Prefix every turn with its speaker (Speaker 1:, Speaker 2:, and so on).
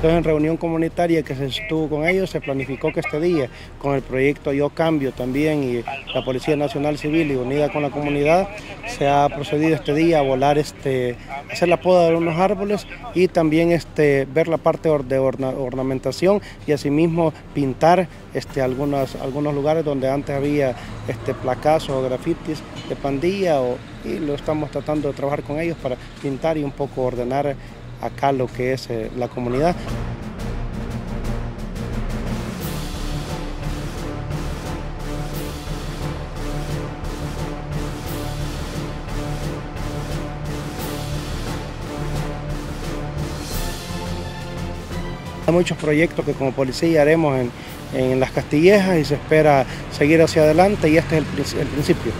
Speaker 1: Entonces en reunión comunitaria que se estuvo con ellos se planificó que este día con el proyecto Yo Cambio también y la Policía Nacional Civil y unida con la comunidad se ha procedido este día a volar, este, hacer la poda de unos árboles y también este, ver la parte de ornamentación y asimismo pintar este, algunos, algunos lugares donde antes había este, placazos o grafitis de pandilla y lo estamos tratando de trabajar con ellos para pintar y un poco ordenar acá lo que es eh, la comunidad. Hay muchos proyectos que como policía haremos en, las Castillejas y se espera seguir hacia adelante y este es el principio.